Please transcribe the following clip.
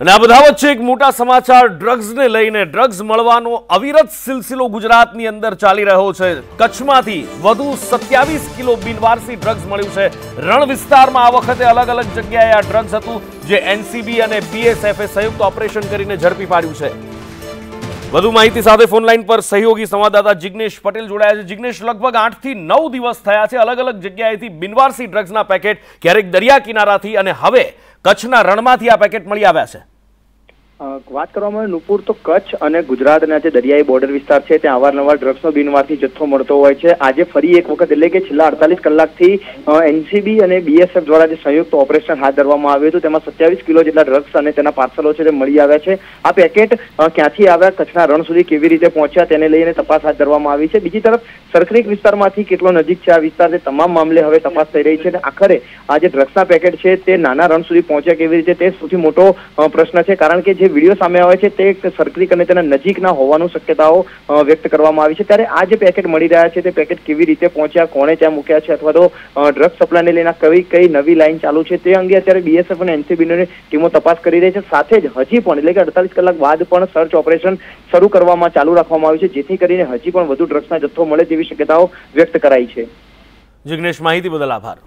અને આ બધા વચ્ચે એક મોટા સમાચાર. ડ્રગ્સને લઈને ડ્રગ્સ મળવાનો અવિરત સિલસિલો ગુજરાતની અંદર ચાલી રહ્યો છે. કચ્છમાંથી વધુ સત્યાવીસ કિલો બિનવારસી ડ્રગ્સ મળ્યું છે. રણ વિસ્તારમાં આ વખતે અલગ અલગ જગ્યાએ આ ડ્રગ્સ હતું, જે એનસીબી અને બીએસએફે સંયુક્ત ઓપરેશન કરીને ઝડપી પાડ્યું છે. વધુ માહિતી સાથે ફોન લાઇન પર સહયોગી સંવાદદાતા જિગ્નેશ પટેલ જોડાયા છે. જિગ્નેશ, લગભગ આઠથી નવ દિવસ થયા છે. અલગ અલગ જગ્યાએથી બિનવારસી ડ્રગ્સના પેકેટ ક્યારેક દરિયા કિનારાથી અને હવે કચ્છના રણમાંથી આ પેકેટ મળી આવ્યા છે. વાત કરવામાં આવે, નુપુર તો કચ્છ અને ગુજરાતના જે દરિયાઈ બોર્ડર વિસ્તાર છે, ત્યાં અવારનવાર ડ્રગ્સનો બિનવારથી જથ્થો મળતો હોય છે. આજે ફરી એક વખત એટલે કે છેલ્લા અડતાલીસ કલાકથી એનસીબી અને બીએસએફ દ્વારા જે સંયુક્ત ઓપરેશન હાથ ધરવામાં આવ્યું હતું, તેમાં સત્યાવીસ કિલો જેટલા ડ્રગ્સ અને તેના પાર્સલો છે તે મળી આવ્યા છે. આ પેકેટ ક્યાંથી આવ્યા, કચ્છના રણ સુધી કેવી રીતે પહોંચ્યા, તેને લઈને તપાસ હાથ ધરવામાં આવી છે. બીજી તરફ સરક્રીક વિસ્તારમાંથી કેટલો નજીક છે આ વિસ્તાર, તે તમામ મામલે હવે તપાસ થઈ રહી છે અને આખરે આ જે ડ્રગ્સના પેકેટ છે, તે નાના રણ સુધી પહોંચ્યા કેવી રીતે, તે સૌથી મોટો પ્રશ્ન છે. કારણ કે જે વીડિયો સામે આવે છે તે એક અને તેના નજીકના હોવાનું શક્યતાઓ વ્યક્ત કરવામાં આવી છે. ત્યારે આ જે પેકેટ મળી રહ્યા છે તે પેકેટ કેવી રીતે પહોંચ્યા, કોણે ત્યાં મૂક્યા છે અથવા તો ડ્રગ સપ્લાયને લઈને કઈ કઈ નવી લાઈન ચાલુ છે તે અંગે અત્યારે બીએસએફ અને એનસીબીની ટીમો તપાસ કરી રહી છે. સાથે જ હજી પણ, એટલે કે અડતાલીસ કલાક બાદ પણ સર્ચ ઓપરેશન શરૂ કરવામાં ચાલુ રાખવામાં આવ્યું છે, જેથી કરીને હજી પણ વધુ ડ્રગ્સના જથ્થો મળે તેવી શક્યતાઓ વ્યક્ત કરાઈ છે. જિગ્નેશ, માહિતી બદલ આભાર.